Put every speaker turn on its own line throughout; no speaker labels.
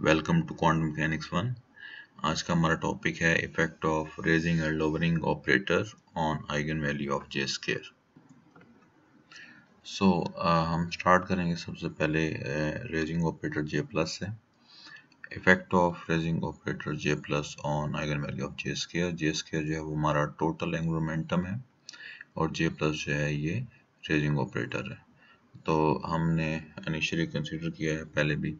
Welcome to quantum mechanics one آج کا ہمارا ٹاپک ہے effect of raising and lowering operator on eigen value of J square so ہم start کریں گے سب سے پہلے ریزنگ آپریٹر جے پلس سے. Effect of raising operator J plus on eigen value of J square J square جو ہے وہ ہمارا ٹوٹل اینگولر مومنٹم ہے اور جے پلس جو ہے یہ ریزنگ آپریٹر ہے. تو ہم نے انیشلی کنسیڈر کیا ہے، پہلے بھی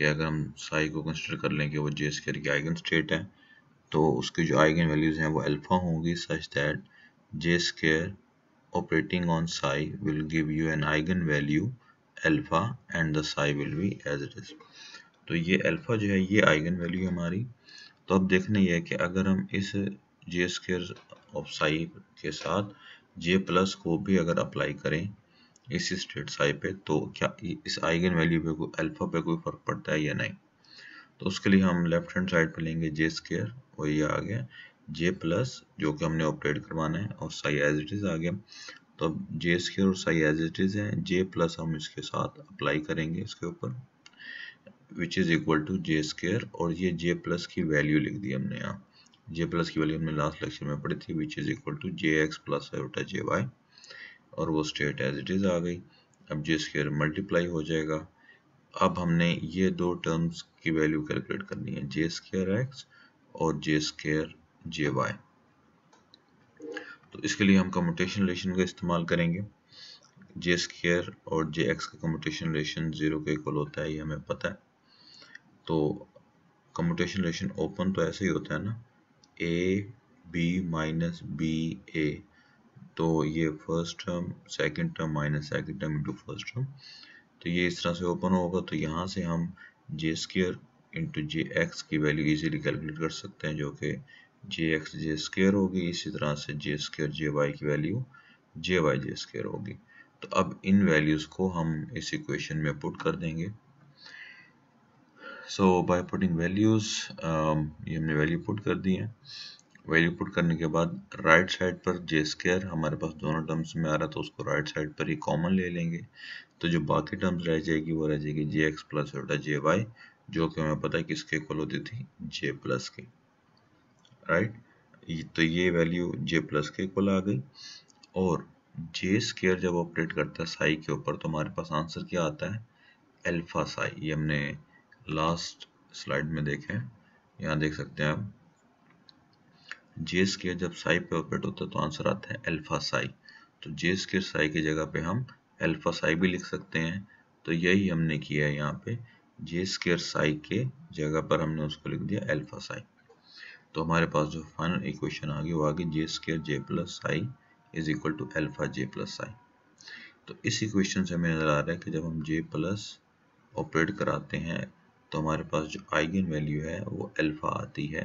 کہ اگر ہم سائی کو کنسیڈر کر لیں کہ وہ جے کر کے آئیگن اسٹیٹ ہے، تو اس کی جو آئیگن ویلیوز ہیں وہ الفا ہوں گی سچ دیٹ جے کر operating on psi will give you an eigen value alpha and the psi will be as it is تو یہ الفا جو ہے، یہ آئیگن ویلیو ہماری۔ تو اب دیکھنا یہ ہے کہ اگر ہم اس جے کر آف سائی کے ساتھ جے پلس کو بھی اگر اپلائی کریں اس اسٹیٹس آئی پہ تو کیا اس آئیگن ویلیو پہ کوئی الفا پہ کوئی فرق پڑتا ہے یا نہیں؟ تو اس کے لیے ہم لیفٹ ہینڈ سائڈ پہ لیں گے جے اسکیئر اور یہ آ گیا جے پلس جو کہ ہم نے آپریٹ کروانا ہے اور سائی ایز اٹ از آ گیا تو اب جے اسکیئر اور سائی ایز اٹ از ہے جے پلس ہم اس کے ساتھ اپلائی کریں گے اس کے اوپر which is equal to J square اور یہ جے پلس کی ویلیو لکھ دی ہم نے یہاں۔ جے پلس کی ویلیو ہم نے لاسٹ لیکچر میں پڑھی تھی which is equal to J x plus y اور وہ اسٹیٹ ایز اٹ از اب جے اسکیئر ملٹیپلائی ہو جائے گا۔ اب ہم نے یہ دو ٹرمز کی ویلیو کیلکولیٹ کرنی ہے جے اسکیئر ایکس اور جے اسکیئر جے وائی تو اس کے لیے ہم کموٹیشن ریلیشن کا استعمال کریں گے۔ جے اسکیئر اور جے ایکس کا کموٹیشن ریلیشن زیرو کے ایکول ہوتا ہے، یہ ہمیں پتہ ہے۔ تو کموٹیشن ریلیشن اوپن تو ایسے ہی ہوتا ہے نا۔ A B minus B A تو یہ first term second term minus second term into first term تو یہ اس طرح سے اوپن ہوگا تو یہاں سے ہم J square into J x کی ویلیو ایزیلی کیلکولیٹ کر سکتے ہیں جو کہ جے ایکس جے ہوگی. اسی طرح سے جے اسکیئر جے وائی کی ویلیو جے وائی جے ہوگی. تو اب ان ویلیوز کو ہم اس ایکویشن میں پٹ کر دیں گے. سو بائی پوٹنگ ویلیوز یہ ہم نے ویلیو پٹ کر دی ہیں. ویلیو پٹ کرنے کے بعد رائٹ سائٹ پر جے سکیئر ہمارے پاس دونوں ٹرمز میں آ رہا تو اس کو رائٹ سائٹ پر ہی کومن لے لیں گے۔ تو جو باقی ٹرمز رہ جائے گی وہ رہ جائے گی جے ایکس پلس ہوتا جے وائی جو کہ ہمیں پتہ ہے کس کے کل ہوتی تھی؟ جے پلس کے۔ رائٹ تو یہ ویلیو جے پلس کے کل آگئی اور جے سکیئر جب آپریٹ کرتا ہے سائی کے اوپر، تو ہمارے پاس آنسر کیا آتا ہے؟ الفا سائی یہ ہم نے لاسٹ سلائ یہاں دیکھ سکتے ہیں آپ۔ جے اسکیئر جب سائی پہ آپریٹ ہوتا ہے تو آنسر آتا ہے الفا سائی تو جے اسکیئر سائی کے جگہ پہ ہم الفا سائی بھی لکھ سکتے ہیں۔ تو یہی ہم نے کیا ہے یہاں پہ۔ جے اسکیئر سائی کے جگہ پر ہم نے اس کو لکھ دیا الفا سائی تو ہمارے پاس جو فائنل ایکویشن آگے وہ آگے J square J plus psi is equal to alpha J plus psi تو اس ایکویشن سے ہمیں نظر آ رہا ہے کہ جب ہم جے پلس آپریٹ کراتے ہیں تو ہمارے پاس جو آئیگن ویلیو ہے وہ الفا آتی ہے۔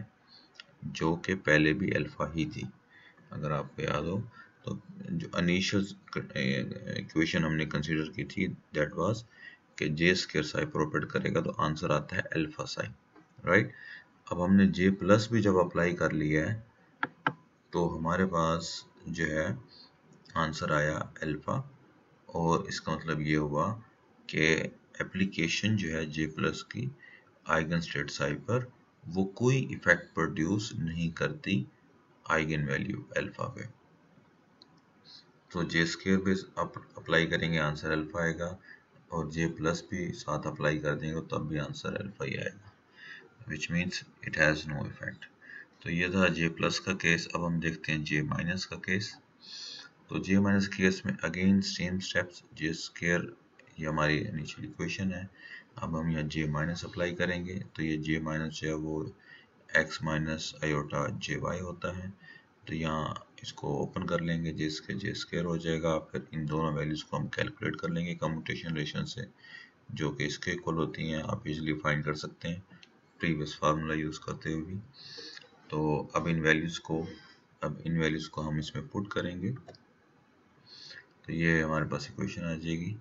جو کہ پہلے بھی الفا ہی تھی۔ اگر آپ کو یاد ہو، تو جو انیشل ایکویشن ہم نے کنسیڈر کی تھی دیٹ واز کہ جے سکیر سائی پروپیٹ کرے گا تو آنسر آتا ہے الفا سائی رائٹ اب ہم نے جے پلس بھی جب اپلائی کر لیا ہے، تو ہمارے پاس جو ہے آنسر آیا الفا اور اس کا مطلب یہ ہوا کہ اپلیکیشن جو ہے جے پلس کی آئیگن سٹیٹ سائی پر وہ کوئی ایفیکٹ پروڈیوس نہیں کرتی آئیگن ویلیو الفا پہ۔ تو جے اسکیئر پہ اپلائی کریں گے آنسر الفا آئے گا۔ اور جے پلس بھی ساتھ اپلائی کر دیں گے، تب بھی آنسر الفا ہی آئے گا۔ Which means it has no effect تو یہ تھا جے پلس کا کیس اب ہم دیکھتے ہیں جے مائنس کا کیس تو جے مائنس کیس میں again same steps J square یہ ہماری نیچلی ایکویشن ہے۔ اب ہم یہاں جے مائنس اپلائی کریں گے تو یہ جے مائنس جو ہے وہ x minus iota J y ہوتا ہے۔ تو یہاں اس کو اوپن کر لیں گے جس کے جے اسکیئر ہو جائے گا۔ پھر ان دونوں ویلیوز کو ہم کیلکولیٹ کر لیں گے کمپوٹیشن ریشن سے، جو کہ اس کے ایکول ہوتی ہیں۔ آپ ایزلی فائنڈ کر سکتے ہیں پریویس فارمولا یوز کرتے ہوئے بھی۔ تو اب ان ویلیوز کو، اب ان ویلیوز کو ہم اس میں پٹ کریں گے۔ تو یہ ہمارے پاس ایکویشن آ جائے گی۔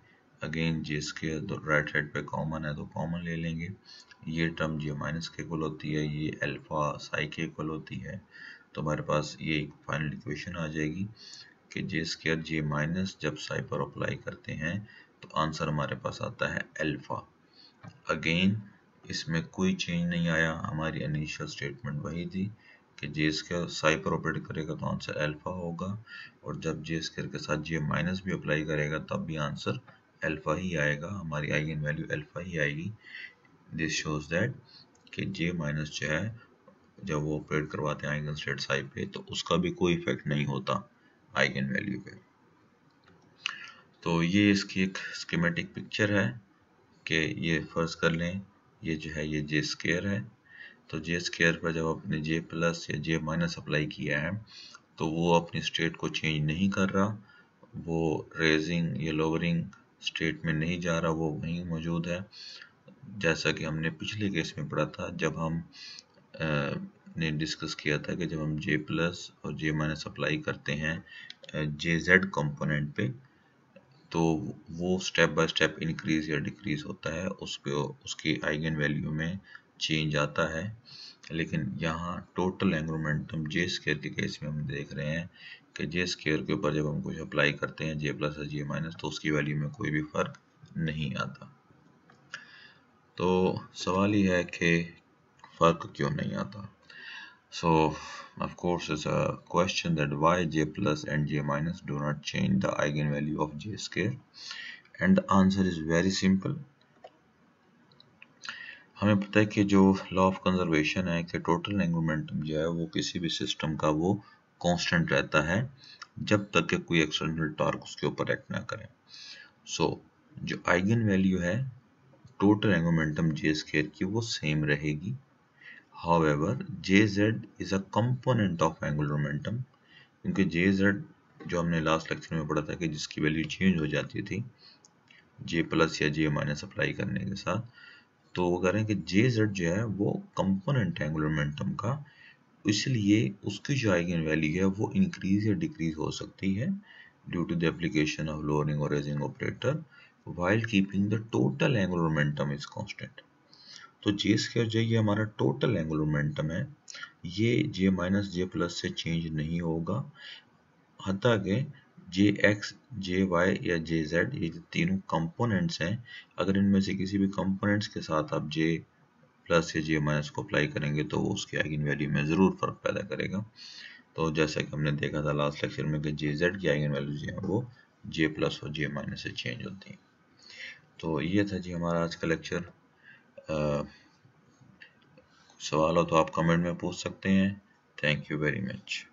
اگین جی اس کے رائٹ ہیڈ پہ کامن ہے تو کامن لے لیں گے یہ ٹرم جی مائنس کے کل ہوتی ہے یہ الفا سائی کے کل ہوتی ہے تو ہمارے پاس یہ ایک فائنل ایکویشن آ جائے گی کہ جی اسکیئر جی مائنس جب سائی پر اپلائی کرتے ہیں تو آنسر ہمارے پاس آتا ہے الفا اگین اس میں کوئی چینج نہیں آیا ہماری انیشل سٹیٹمنٹ وہی تھی کہ جی اسکیئر سائی پر آپریٹ کرے گا تو آنسر الفا ہوگا اور جب جی اسکیئر کے ساتھ جی مائنس بھی اپلائی کرے گا تب بھی آنسر الفا ہی آئے گا، ہماری آئیگن ویلیو الفا ہی آئے گی۔ دس شوز دیٹ کہ جے مائنس جو ہے، جب وہ آپریٹ کرواتے ہیں آئیگن اسٹیٹ سائی پہ، تو اس کا بھی کوئی افیکٹ نہیں ہوتا آئیگن ویلیو پہ تو یہ اس کی ایک اسکیمیٹک پکچر ہے کہ یہ فرض کر لیں، یہ جو ہے، یہ جے اسکیئر ہے۔ تو جے اسکیئر پر جب آپ نے جے پلس یا جے مائنس اپلائی کیا ہے، تو وہ اپنی اسٹیٹ کو چینج نہیں کر رہا، وہ ریزنگ یا لوورنگ اسٹیٹ میں نہیں جا رہا، وہ وہیں موجود ہے۔ جیسا کہ ہم نے پچھلے کیس میں پڑھا تھا، جب ہم نے ڈسکس کیا تھا کہ جب ہم جے پلس اور جے مائنس اپلائی کرتے ہیں جے زیڈ کمپوننٹ پہ، تو وہ سٹیپ بائی سٹیپ انکریز یا ڈیکریز ہوتا ہے۔ اس پہ، اس کی آئیگن ویلیو میں چینج آتا ہے۔ لیکن یہاں total angular momentum J square کے کیس میں ہم دیکھ رہے ہیں۔ کہ جی جے اسکیئر کے اوپر جب ہم کچھ اپلائی کرتے ہیں جے پلس اور جے مائنس تو اس کی ویلیو میں کوئی بھی فرق نہیں آتا۔ تو سوال ہی ہے کہ فرق کیوں نہیں آتا؟ سو of course is a question that why j plus and j minus do not change the eigenvalue of j square and the answer is very simple. ہمیں پتہ ہے کہ جو لا آف کنزرویشن ہے کہ ٹوٹل اینگومنٹم جو ہے، وہ کسی بھی سسٹم کا وہ کانسٹنٹ رہتا ہے جب تک کہ کوئی ایکسٹرنل ٹارک اس کے اوپر ایکٹ نہ کرے۔ سو so, جو آئیگن ویلیو ہے total angular momentum J square کی وہ سیم رہے گی۔ However J z is a component of angular momentum کیونکہ جے زیڈ جو ہم نے لاسٹ لیکچر میں پڑھا تھا کہ جس کی ویلیو چینج ہو جاتی تھی جے پلس یا جے مائنس اپلائی کرنے کے ساتھ تو وہ کہہ رہے ہیں کہ جے زیڈ جو ہے وہ کمپوننٹ ہے اینگولر مومنٹم کا اس لیے اس کی جو آئیگن ویلیو ہے وہ انکریز یا ڈیکریز ہو سکتی ہے due to the application of lowering اور raising operator while keeping the total angular momentum is constant. تو جی جے اسکیئر جو یہ ہمارا ٹوٹل اینگولر مومنٹم ہے۔ یہ جے مائنس جے پلس سے چینج نہیں ہوگا۔ حتیٰ کہ جے ایکس، جے وائی یا جے زیڈ یہ تینوں کمپوننٹس ہیں، اگر ان میں سے کسی بھی کمپوننٹس کے ساتھ آپ جے پلس یا جے مائنس کو اپلائی کریں گے تو وہ اس کی آئیگن ویلیو میں ضرور فرق پیدا کرے گا۔ تو جیسا کہ ہم نے دیکھا تھا لاسٹ لیکچر میں کہ جے زیڈ کی آئیگن ویلیو جو ہیں وہ جے پلس اور جے مائنس سے چینج ہوتی ہیں۔ تو یہ تھا جی ہمارا آج کا لیکچر سوال ہو تو آپ کمنٹ میں پوچھ سکتے ہیں۔ Thank you very much